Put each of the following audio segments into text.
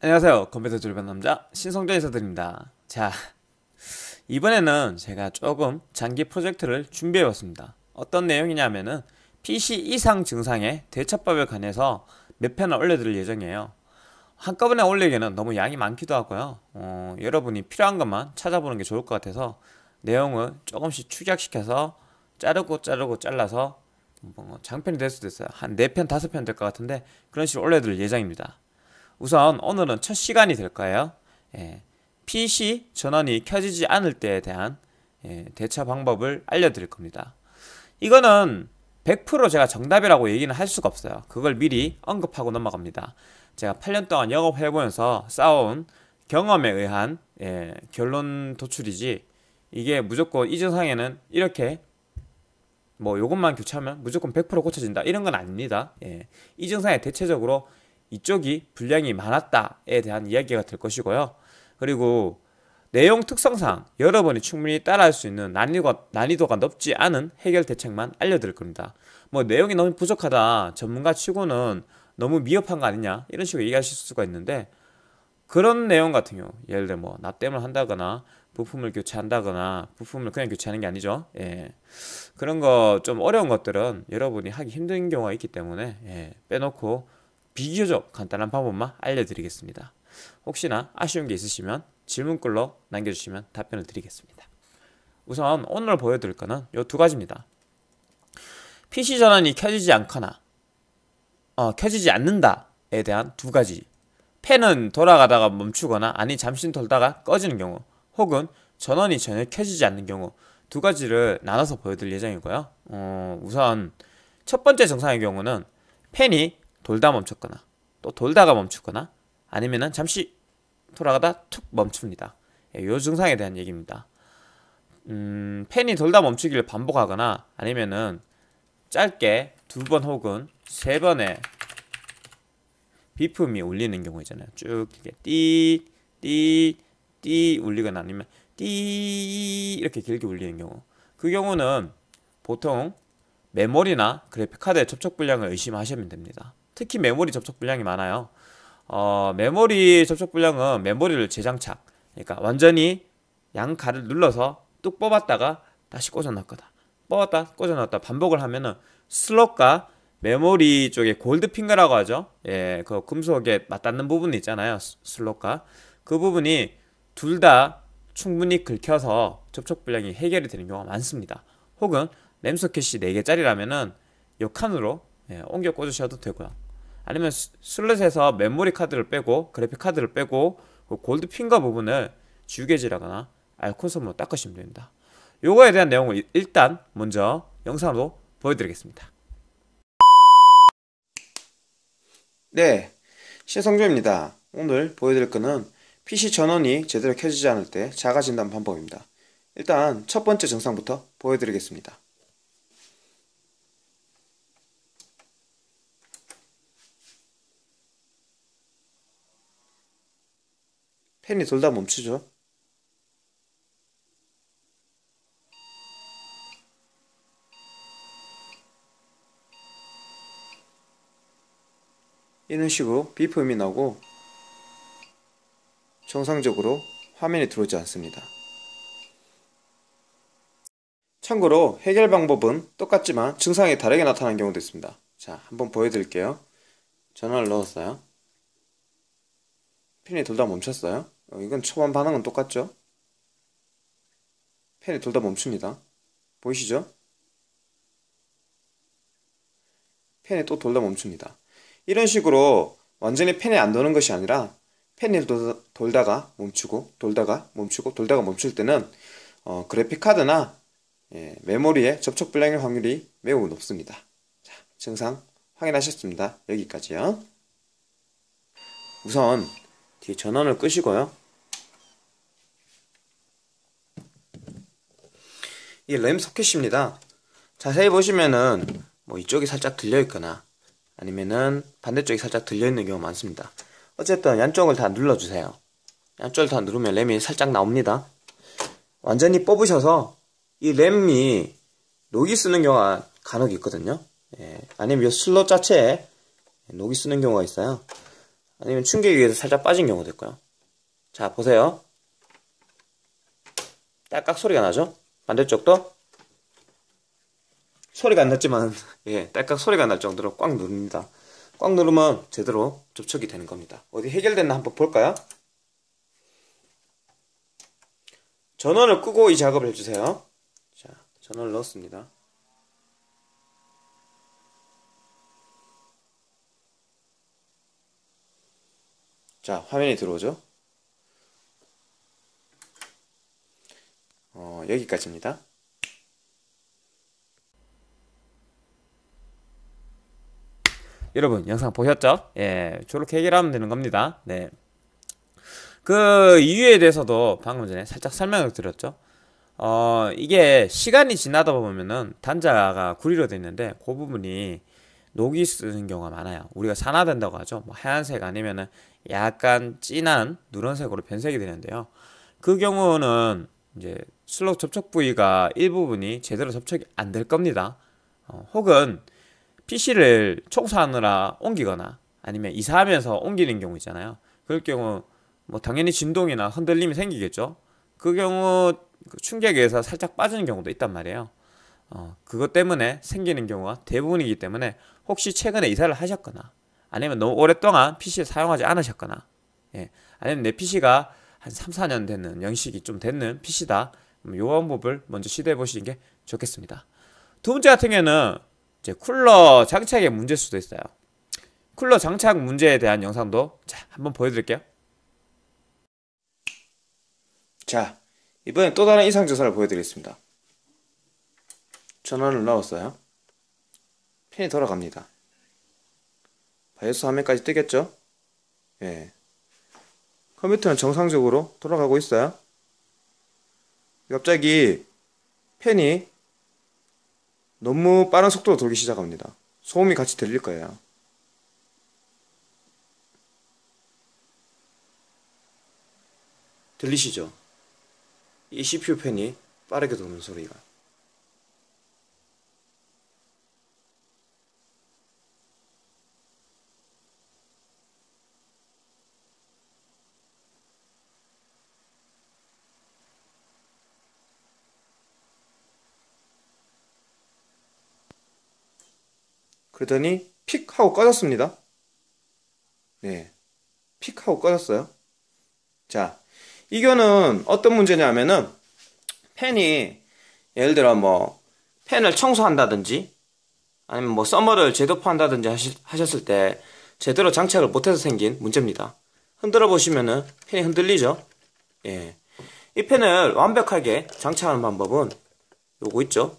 안녕하세요. 컴퓨터 조립한 남자 신성재 인사드립니다. 자, 이번에는 제가 조금 장기 프로젝트를 준비해 봤습니다. 어떤 내용이냐면은 PC 이상 증상의 대처법에 관해서 몇 편을 올려드릴 예정이에요. 한꺼번에 올리기에는 너무 양이 많기도 하고요. 어, 여러분이 필요한 것만 찾아보는 게 좋을 것 같아서 내용을 조금씩 축약시켜서 자르고 자르고 잘라서 뭐 장편이 될 수도 있어요. 한 4편, 5편 될 것 같은데 그런 식으로 올려드릴 예정입니다. 우선 오늘은 첫 시간이 될 거예요. 예, PC 전원이 켜지지 않을 때에 대한 예, 대처 방법을 알려드릴 겁니다. 이거는 100% 제가 정답이라고 얘기는 할 수가 없어요. 그걸 미리 언급하고 넘어갑니다. 제가 8년 동안 영업해보면서 쌓아온 경험에 의한 예, 결론 도출이지 이게 무조건 이 증상에는 이렇게 뭐 요것만 교체하면 무조건 100% 고쳐진다 이런 건 아닙니다. 예, 이 증상에 대체적으로 이쪽이 분량이 많았다에 대한 이야기가 될 것이고요. 그리고 내용 특성상 여러분이 충분히 따라할 수 있는 난이도가, 난이도가 높지 않은 해결 대책만 알려드릴 겁니다. 뭐 내용이 너무 부족하다, 전문가 치고는 너무 미흡한 거 아니냐 이런 식으로 얘기하실 수가 있는데 그런 내용 같은 경우 예를 들어 뭐 납땜을 한다거나 부품을 교체한다거나 부품을 그냥 교체하는 게 아니죠. 예. 그런 거 좀 어려운 것들은 여러분이 하기 힘든 경우가 있기 때문에 예. 빼놓고 비교적 간단한 방법만 알려드리겠습니다. 혹시나 아쉬운 게 있으시면 질문글로 남겨주시면 답변을 드리겠습니다. 우선 오늘 보여드릴 거는 이 두 가지입니다. PC 전원이 켜지지 않거나 어, 켜지지 않는다에 대한 두 가지 팬은 돌아가다가 멈추거나 아니 잠시 돌다가 꺼지는 경우 혹은 전원이 전혀 켜지지 않는 경우 두 가지를 나눠서 보여드릴 예정이고요. 어, 우선 첫 번째 증상의 경우는 팬이 돌다 멈췄거나 또 돌다가 멈추거나 아니면은 잠시 돌아가다 툭 멈춥니다. 이 예, 증상에 대한 얘기입니다. 음, 팬이 돌다 멈추기를 반복하거나 아니면은 짧게 두 번 혹은 세 번의 비품이 울리는 경우 있잖아요. 쭉 이렇게 띠, 띠, 띠 울리거나 아니면 띠 이렇게 길게 울리는 경우. 그 경우는 보통 메모리나 그래픽카드의 접촉 불량을 의심하시면 됩니다. 특히 메모리 접촉 불량이 많아요. 어, 메모리 접촉 불량은 메모리를 재장착, 그러니까 완전히 양칼을 눌러서 뚝 뽑았다가 다시 꽂아넣거다. 뽑았다, 꽂아넣었다 반복을 하면은 슬롯과 메모리 쪽에 골드 핑거라고 하죠. 예, 그 금속에 맞닿는 부분이 있잖아요. 슬롯과 그 부분이 둘 다 충분히 긁혀서 접촉 불량이 해결이 되는 경우가 많습니다. 혹은 램 소켓이 4개짜리라면은 이 칸으로 예, 옮겨 꽂으셔도 되고요. 아니면 슬롯에서 메모리 카드를 빼고 그래픽 카드를 빼고 그 골드 핑거 부분을 지우개질하거나 알코올솜으로 닦으시면 됩니다. 요거에 대한 내용을 일단 먼저 영상으로 보여드리겠습니다. 네, 신성조입니다. 오늘 보여드릴 거는 PC 전원이 제대로 켜지지 않을 때 자가 진단 방법입니다. 일단 첫 번째 증상부터 보여드리겠습니다. 펜이 돌다 멈추죠. 이런 식으로 비품이 나고 정상적으로 화면이 들어오지 않습니다. 참고로 해결 방법은 똑같지만 증상이 다르게 나타나는 경우도 있습니다. 자, 한번 보여드릴게요. 전화를 넣었어요. 펜이 돌다 멈췄어요. 어, 이건 초반 반응은 똑같죠? 펜이 돌다 멈춥니다. 보이시죠? 펜이 또 돌다 멈춥니다. 이런 식으로 완전히 펜이 안 도는 것이 아니라 펜이 돌다가 멈추고 돌다가 멈추고 돌다가 멈출 때는 어, 그래픽 카드나 예, 메모리의 접촉 불량의 확률이 매우 높습니다. 자, 증상 확인하셨습니다. 여기까지요. 우선 뒤에 전원을 끄시고요. 이게 램 소켓입니다. 자세히 보시면은 뭐 이쪽이 살짝 들려 있거나 아니면은 반대쪽이 살짝 들려 있는 경우가 많습니다. 어쨌든 양쪽을 다 눌러주세요. 양쪽을 다 누르면 램이 살짝 나옵니다. 완전히 뽑으셔서 이 램이 녹이 쓰는 경우가 간혹 있거든요. 예, 아니면 이 슬롯 자체에 녹이 쓰는 경우가 있어요. 아니면 충격에 의해서 살짝 빠진 경우도 있고요. 자, 보세요. 딸깍 소리가 나죠? 반대쪽도 소리가 안 났지만 예, 딸깍 소리가 날 정도로 꽉 누릅니다. 꽉 누르면 제대로 접촉이 되는 겁니다. 어디 해결됐나 한번 볼까요? 전원을 끄고 이 작업을 해주세요. 자, 전원을 넣었습니다. 자, 화면이 들어오죠? 어, 여기까지입니다. 여러분 영상 보셨죠? 예, 저렇게 해결하면 되는 겁니다. 네. 그 이유에 대해서도 방금 전에 살짝 설명을 드렸죠. 어, 이게 시간이 지나다 보면은 단자가 구리로 되어 있는데 그 부분이 녹이 쓰는 경우가 많아요. 우리가 산화된다고 하죠. 뭐 하얀색 아니면은 약간 진한 누런색으로 변색이 되는데요. 그 경우는 이제 슬롯 접촉 부위가 일부분이 제대로 접촉이 안 될 겁니다. 어, 혹은 PC를 청소하느라 옮기거나 아니면 이사하면서 옮기는 경우 있잖아요. 그럴 경우 뭐 당연히 진동이나 흔들림이 생기겠죠. 그 경우 그 충격에 의해서 살짝 빠지는 경우도 있단 말이에요. 어, 그것 때문에 생기는 경우가 대부분이기 때문에 혹시 최근에 이사를 하셨거나 아니면 너무 오랫동안 PC를 사용하지 않으셨거나 예, 아니면 내 PC가 한 3, 4년 되는 연식이 좀 되는 PC다. 이 방법을 먼저 시도해 보시는 게 좋겠습니다. 두 번째 같은 경우는 이제 쿨러 장착의 문제일 수도 있어요. 쿨러 장착 문제에 대한 영상도 자, 한번 보여드릴게요. 자, 이번엔 또 다른 이상 조사를 보여드리겠습니다. 전원을 넣었어요. 펜이 돌아갑니다. 바이오스 화면까지 뜨겠죠? 예. 컴퓨터는 정상적으로 돌아가고 있어요. 갑자기 펜이 너무 빠른 속도로 돌기 시작합니다. 소음이 같이 들릴 거예요. 들리시죠? 이 CPU 펜이 빠르게 도는 소리가. 그러더니 픽 하고 꺼졌습니다. 네. 픽 하고 꺼졌어요. 자, 이거는 어떤 문제냐면은 펜이 예를 들어 뭐 펜을 청소한다든지 아니면 뭐 서머를 제도포한다든지 하셨을 때 제대로 장착을 못해서 생긴 문제입니다. 흔들어 보시면은 펜이 흔들리죠? 예. 이 펜을 완벽하게 장착하는 방법은 요거 있죠?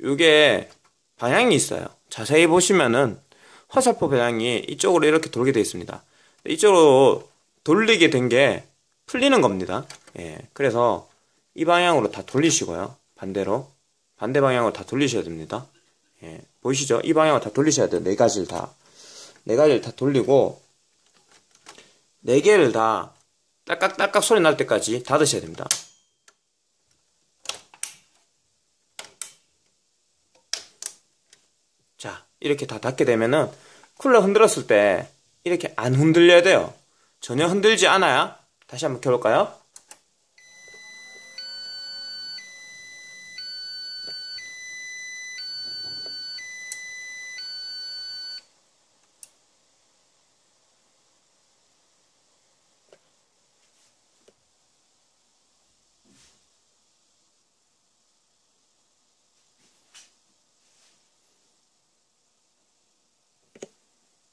요게 방향이 있어요. 자세히 보시면은 화살표 방향이 이쪽으로 이렇게 돌게 되어 있습니다. 이쪽으로 돌리게 된 게 풀리는 겁니다. 예, 그래서 이 방향으로 다 돌리시고요. 반대로 반대 방향으로 다 돌리셔야 됩니다. 예, 보이시죠? 이 방향으로 다 돌리셔야 돼요. 네 가지를 다. 네 가지를 다 돌리고 네 개를 다 딸깍딸깍 소리 날 때까지 닫으셔야 됩니다. 자, 이렇게 다 닫게 되면은 쿨러 흔들었을 때 이렇게 안 흔들려야 돼요. 전혀 흔들지 않아야 다시 한번 켜볼까요?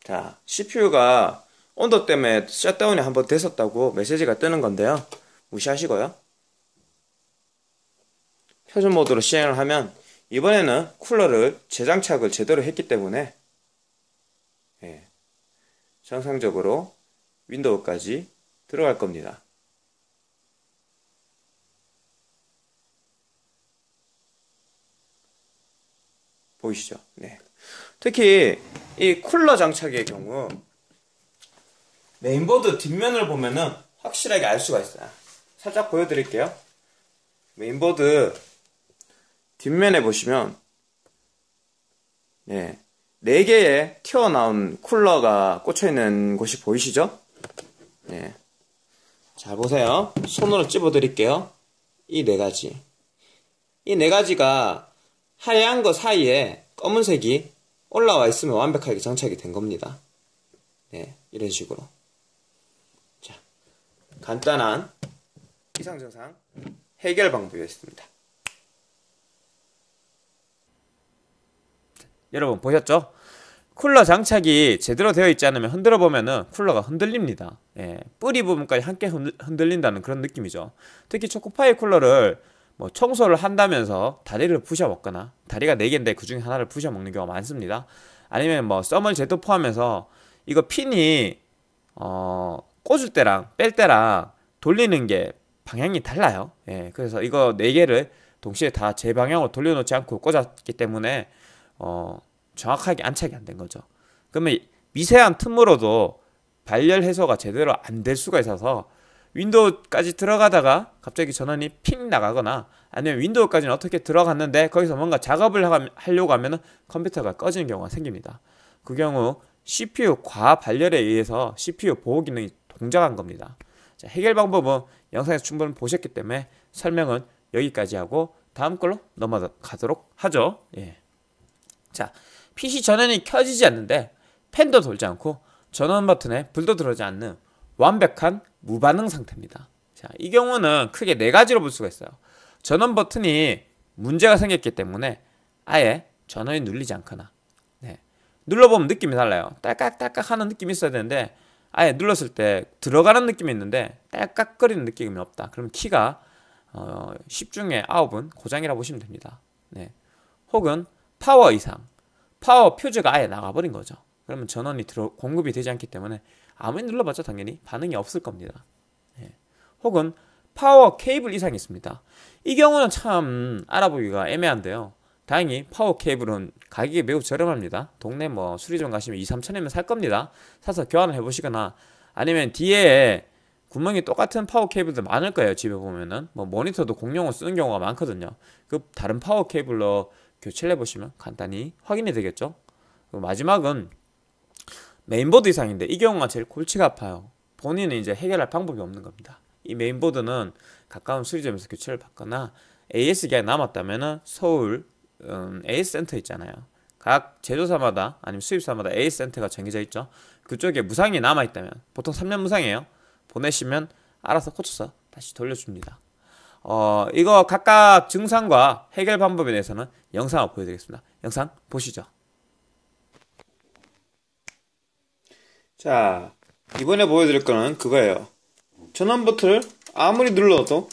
자, CPU가 온도 때문에 셧다운이 한번 됐었다고 메시지가 뜨는 건데요. 무시하시고요. 표준 모드로 시행을 하면 이번에는 쿨러를 재장착을 제대로 했기 때문에 예, 정상적으로 윈도우까지 들어갈 겁니다. 보이시죠? 네. 특히 이 쿨러 장착의 경우 메인보드 뒷면을 보면은 확실하게 알 수가 있어요. 살짝 보여드릴게요. 메인보드 뒷면에 보시면 네, 4개의 튀어나온 쿨러가 꽂혀있는 곳이 보이시죠? 네. 잘 보세요. 손으로 찝어 드릴게요. 이 네 가지. 이 네 가지가 하얀 거 사이에 검은색이 올라와 있으면 완벽하게 장착이 된 겁니다. 네, 이런 식으로. 자, 간단한 이상증상 해결 방법이었습니다. 여러분 보셨죠? 쿨러 장착이 제대로 되어 있지 않으면 흔들어 보면은 쿨러가 흔들립니다. 예, 뿌리 부분까지 함께 흔들린다는 그런 느낌이죠. 특히 초코파이 쿨러를 뭐 청소를 한다면서 다리를 부셔 먹거나 다리가 4개인데 그 중에 하나를 부셔 먹는 경우가 많습니다. 아니면 뭐 썸을 제도 포함해서 이거 핀이 어 꽂을 때랑 뺄 때랑 돌리는 게 방향이 달라요. 예, 그래서 이거 4개를 동시에 다 제 방향으로 돌려놓지 않고 꽂았기 때문에 어, 정확하게 안착이 안 된 거죠. 그러면 미세한 틈으로도 발열 해소가 제대로 안 될 수가 있어서 윈도우까지 들어가다가 갑자기 전원이 핑 나가거나 아니면 윈도우까지는 어떻게 들어갔는데 거기서 뭔가 작업을 하려고 하면 컴퓨터가 꺼지는 경우가 생깁니다. 그 경우 CPU 과발열에 의해서 CPU 보호 기능이 동작한 겁니다. 자, 해결 방법은 영상에서 충분히 보셨기 때문에 설명은 여기까지 하고 다음 걸로 넘어가도록 하죠. 예. 자, PC 전원이 켜지지 않는데 팬도 돌지 않고 전원 버튼에 불도 들어오지 않는 완벽한 무반응 상태입니다. 자, 이 경우는 크게 네 가지로 볼 수가 있어요. 전원 버튼이 문제가 생겼기 때문에 아예 전원이 눌리지 않거나 네. 눌러보면 느낌이 달라요. 딸깍딸깍 하는 느낌이 있어야 되는데 아예 눌렀을 때 들어가는 느낌이 있는데 딸깍거리는 느낌이 없다. 그러면 키가 어, 10 중에 9은 고장이라고 보시면 됩니다. 네. 혹은 파워 이상 파워 퓨즈가 아예 나가버린 거죠. 그러면 전원이 들어, 공급이 되지 않기 때문에 아무리 눌러봤자 당연히 반응이 없을 겁니다. 네. 혹은 파워 케이블 이상이 있습니다. 이 경우는 참 알아보기가 애매한데요. 다행히 파워 케이블은 가격이 매우 저렴합니다. 동네 뭐 수리점 가시면 2, 3천원이면 살 겁니다. 사서 교환을 해보시거나 아니면 뒤에 구멍이 똑같은 파워 케이블들 많을 거예요. 집에 보면은 뭐 모니터도 공용으로 쓰는 경우가 많거든요. 그 다른 파워 케이블로 교체를 해보시면 간단히 확인이 되겠죠. 마지막은 메인보드 이상인데 이 경우가 제일 골치가 아파요. 본인은 이제 해결할 방법이 없는 겁니다. 이 메인보드는 가까운 수리점에서 교체를 받거나 AS 기간 남았다면 서울 음, AS 센터 있잖아요. 각 제조사마다 아니면 수입사마다 AS 센터가 정해져 있죠. 그쪽에 무상이 남아 있다면 보통 3년 무상이에요. 보내시면 알아서 고쳐서 다시 돌려줍니다. 어, 이거 각각 증상과 해결 방법에 대해서는 영상을 보여드리겠습니다. 영상 보시죠. 자, 이번에 보여드릴 거는 그거예요. 전원 버튼을 아무리 눌러도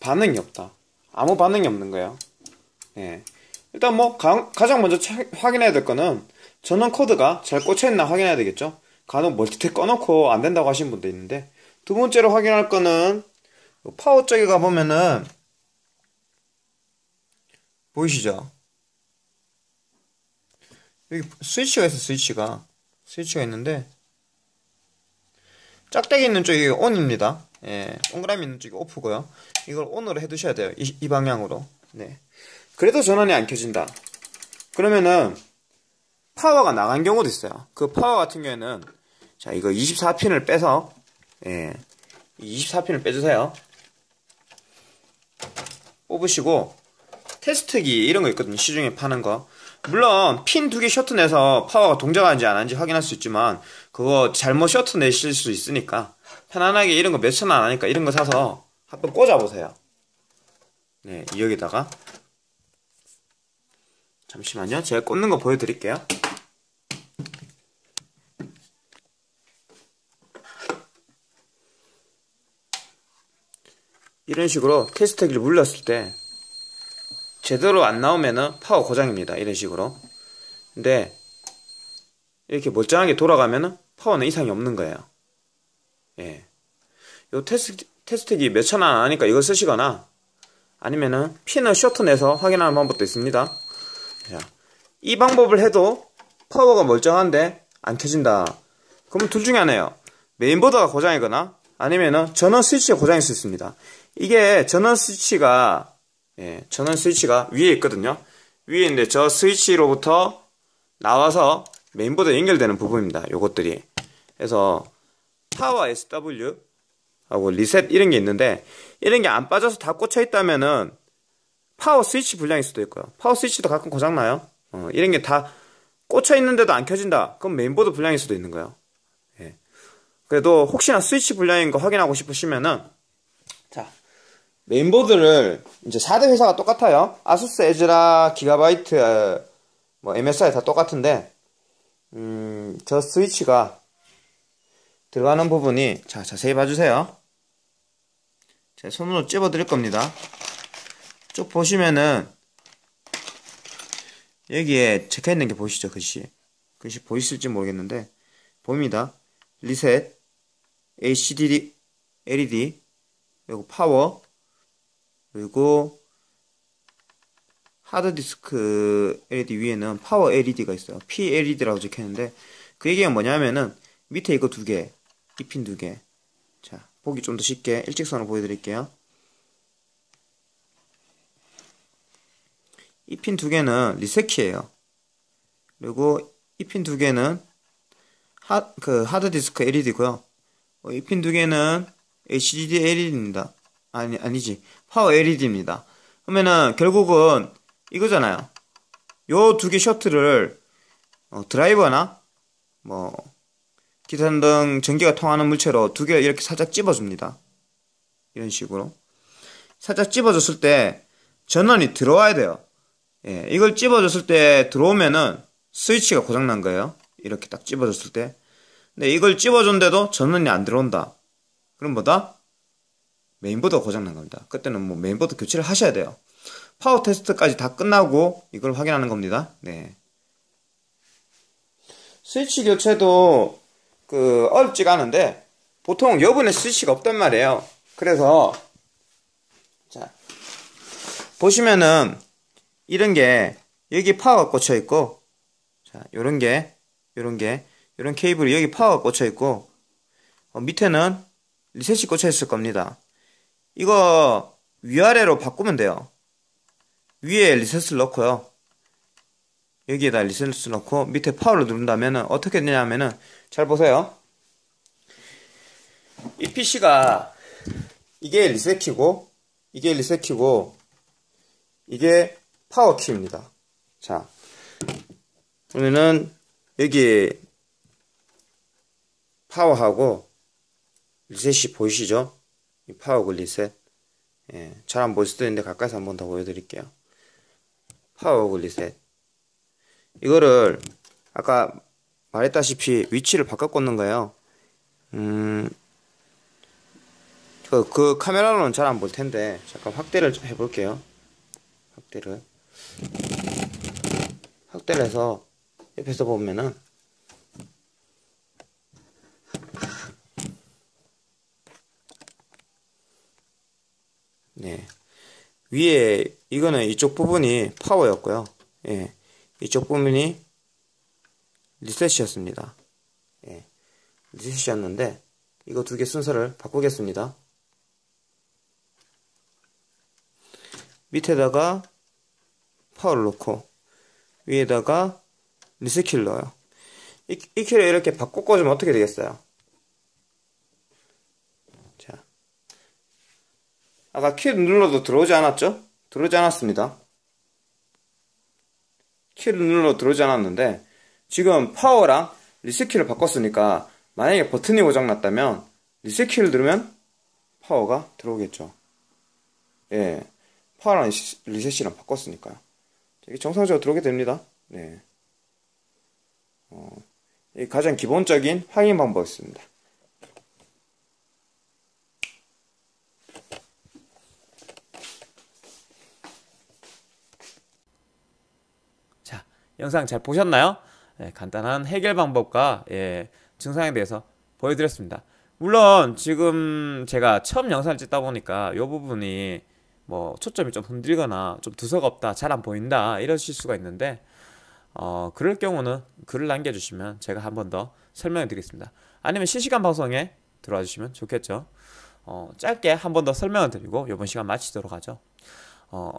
반응이 없다. 아무 반응이 없는 거예요. 예. 일단 뭐 가, 장 먼저 차, 확인해야 될 거는 전원 코드가 잘 꽂혀있나 확인해야 되겠죠. 간혹 멀티탭 꺼놓고 안 된다고 하신 분도 있는데 두 번째로 확인할 거는 파워 쪽에 가보면은 보이시죠? 여기 스위치가 있어 스위치가 스위치가 있는데 짝대기 있는 쪽이 on입니다. 예, 동그라미 있는 쪽이 off고요. 이걸 on으로 해두셔야 돼요. 이, 이 방향으로. 네. 그래도 전원이 안 켜진다. 그러면은 파워가 나간 경우도 있어요. 그 파워 같은 경우에는 자 이거 24핀을 빼서 예, 24핀을 빼주세요. 뽑으시고 테스트기 이런 거 있거든요. 시중에 파는 거. 물론 핀 두 개 쇼트 내서 파워가 동작하는지 안 하는지 확인할 수 있지만 그거 잘못 쇼트 내실 수 있으니까 편안하게 이런 거 몇천 원 하니까 이런 거 사서 한번 꽂아 보세요. 네, 여기다가 잠시만요. 제가 꽂는 거 보여드릴게요. 이런 식으로 테스트기를 물렸을 때 제대로 안 나오면은 파워 고장입니다. 이런 식으로. 근데 이렇게 멀쩡하게 돌아가면은 파워는 이상이 없는 거예요. 예. 요 테스트, 테스트기 몇 천 원 하니까 이거 쓰시거나 아니면은 핀을 쇼트 내서 확인하는 방법도 있습니다. 자, 이 방법을 해도 파워가 멀쩡한데 안 켜진다. 그러면 둘 중에 하나예요. 메인보드가 고장이거나 아니면은 전원 스위치가 고장일 수 있습니다. 이게 전원 스위치가 예, 전원 스위치가 위에 있거든요. 위에 있는데 저 스위치로부터 나와서 메인보드 연결되는 부분입니다. 요것들이. 그래서 파워 SW 하고 리셋 이런 게 있는데 이런 게 안 빠져서 다 꽂혀 있다면은 파워 스위치 불량일 수도 있고요. 파워 스위치도 가끔 고장 나요. 어, 이런 게 다 꽂혀 있는데도 안 켜진다. 그럼 메인보드 불량일 수도 있는 거예요. 예. 그래도 혹시나 스위치 불량인 거 확인하고 싶으시면은 자 메인보드를 이제 4대 회사가 똑같아요. 아수스, 애즈락, 기가바이트, 뭐 MSI 다 똑같은데 음, 저 스위치가 들어가는 부분이 자 자세히 봐주세요. 제 손으로 찝어 드릴 겁니다. 쭉 보시면은 여기에 적혀 있는 게 보이시죠 글씨 글씨 보이실지 모르겠는데 보입니다. 리셋 HDD LED 그리고 파워 그리고 하드디스크 LED 위에는 파워 LED가 있어요. PLED라고 적혀 있는데 그 얘기가 뭐냐면은 밑에 이거 두 개, 이 핀 두 개. 자, 보기 좀 더 쉽게 일직선으로 보여드릴게요. 이 핀 두 개는 리셋키예요. 그리고 이 핀 두 개는 하, 그 하드 디스크 LED고요. 어, 이핀두 개는 HDD LED입니다. 아니 아니지 파워 LED입니다. 그러면은 결국은 이거잖아요. 요 두 개 셔틀을 어, 드라이버나 뭐 기타 등 전기가 통하는 물체로 두 개를 이렇게 살짝 찝어줍니다. 이런 식으로 살짝 찝어줬을 때 전원이 들어와야 돼요. 예, 이걸 찝어줬을 때 들어오면은 스위치가 고장난 거예요. 이렇게 딱 찝어줬을 때. 근데 이걸 찝어줬는데도 전원이 안 들어온다. 그럼 뭐다? 메인보드가 고장난 겁니다. 그때는 뭐 메인보드 교체를 하셔야 돼요. 파워 테스트까지 다 끝나고 이걸 확인하는 겁니다. 네. 스위치 교체도 그 어렵지가 않은데 보통 여분에 스위치가 없단 말이에요. 그래서 자 보시면은 이런 게 여기 파워가 꽂혀 있고 자 요런 게 요런 게 요런 케이블이 여기 파워가 꽂혀 있고 어, 밑에는 리셋이 꽂혀 있을 겁니다. 이거 위아래로 바꾸면 돼요. 위에 리셋을 넣고요. 여기에다 리셋을 넣고 밑에 파워를 누른다면 어떻게 되냐면은 잘 보세요. 이 PC가 이게 리셋키고 이게 리셋키고 이게 파워키입니다. 자 그러면은 여기 파워하고 리셋이 보이시죠? 이 파워고 리셋 예, 잘 안 보일 수도 있는데 가까이서 한번 더 보여드릴게요. 파워 리셋 이거를 아까 말했다시피 위치를 바꿔 꽂는 거예요. 음, 그, 그 카메라로는 잘 안 볼 텐데 잠깐 확대를 좀 해볼게요. 확대를 확대를 해서 옆에서 보면은 네. 위에 이거는 이쪽 부분이 파워였고요. 예. 이쪽 부분이 리셋이었습니다. 예. 리셋이었는데 이거 두 개 순서를 바꾸겠습니다. 밑에다가 파워를 놓고 위에다가 리셋 키를 넣어요. 이, 이 키를 이렇게 바꿔 꽂으면 어떻게 되겠어요? 아까 키를 눌러도 들어오지 않았죠? 들어오지 않았습니다. 키를 눌러 들어오지 않았는데 지금 파워랑 리셋 키를 바꿨으니까 만약에 버튼이 고장났다면 리셋 키를 누르면 파워가 들어오겠죠. 예. 파워랑 리셋이랑 바꿨으니까요. 이게 정상적으로 들어오게 됩니다. 네. 어, 가장 기본적인 확인 방법이었습니다. 영상 잘 보셨나요? 예, 간단한 해결 방법과 예, 증상에 대해서 보여드렸습니다. 물론 지금 제가 처음 영상을 찍다 보니까 이 부분이 뭐 초점이 좀 흔들거나 좀 두서가 없다 잘 안 보인다 이러실 수가 있는데 어 그럴 경우는 글을 남겨주시면 제가 한 번 더 설명해 드리겠습니다 아니면 실시간 방송에 들어와 주시면 좋겠죠 어 짧게 한 번 더 설명을 드리고 이번 시간 마치도록 하죠 어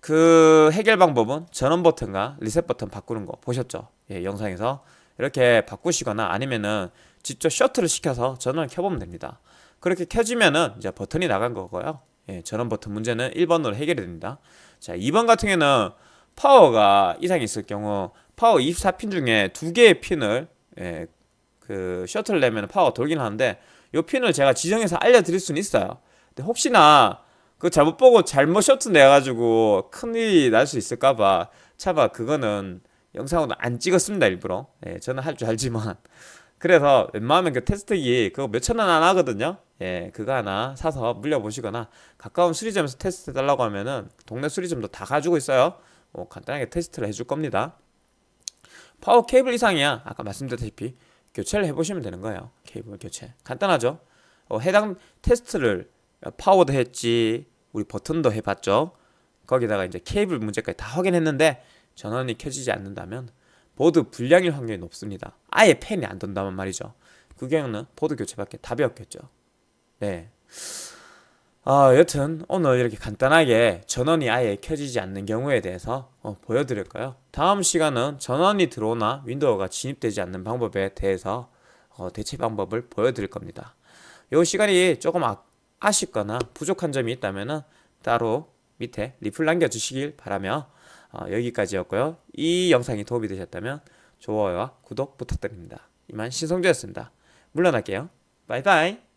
그 해결 방법은 전원 버튼과 리셋 버튼 바꾸는 거 보셨죠? 예, 영상에서 이렇게 바꾸시거나 아니면은 직접 쇼트를 시켜서 전원을 켜보면 됩니다. 그렇게 켜지면은 이제 버튼이 나간 거고요. 예, 전원 버튼 문제는 1번으로 해결이 됩니다. 자, 2번 같은 경우에는 파워가 이상이 있을 경우 파워 24핀 중에 두 개의 핀을 예, 그 쇼트 내면 파워가 돌긴 하는데 이 핀을 제가 지정해서 알려드릴 수는 있어요. 근데 혹시나 그 잘못 보고 잘못 셔틀 내가지고 큰일이 날 수 있을까봐 차바 그거는 영상으로 안 찍었습니다 일부러. 예, 저는 할 줄 알지만 그래서 웬만하면 그 테스트기 그거 몇천 원 안 하거든요. 예, 그거 하나 사서 물려보시거나 가까운 수리점에서 테스트 해달라고 하면은 동네 수리점도 다 가지고 있어요. 뭐 간단하게 테스트를 해줄 겁니다. 파워 케이블 이상이야. 아까 말씀드렸다시피 교체를 해보시면 되는 거예요. 케이블 교체. 간단하죠? 어, 해당 테스트를 파워도 했지, 우리 버튼도 해봤죠. 거기다가 이제 케이블 문제까지 다 확인했는데 전원이 켜지지 않는다면 보드 불량일 확률이 높습니다. 아예 팬이 안 돈다면 말이죠. 그 경우는 보드 교체밖에 답이 없겠죠. 네. 아, 여튼 오늘 이렇게 간단하게 전원이 아예 켜지지 않는 경우에 대해서 어, 보여드릴까요? 다음 시간은 전원이 들어오나 윈도우가 진입되지 않는 방법에 대해서 어, 대체 방법을 보여드릴 겁니다. 이 시간이 조금 아, 아쉽거나 부족한 점이 있다면 따로 밑에 리플 남겨주시길 바라며 어, 여기까지였고요. 이 영상이 도움이 되셨다면 좋아요와 구독 부탁드립니다. 이만 신성주였습니다. 물러날게요. 바이바이.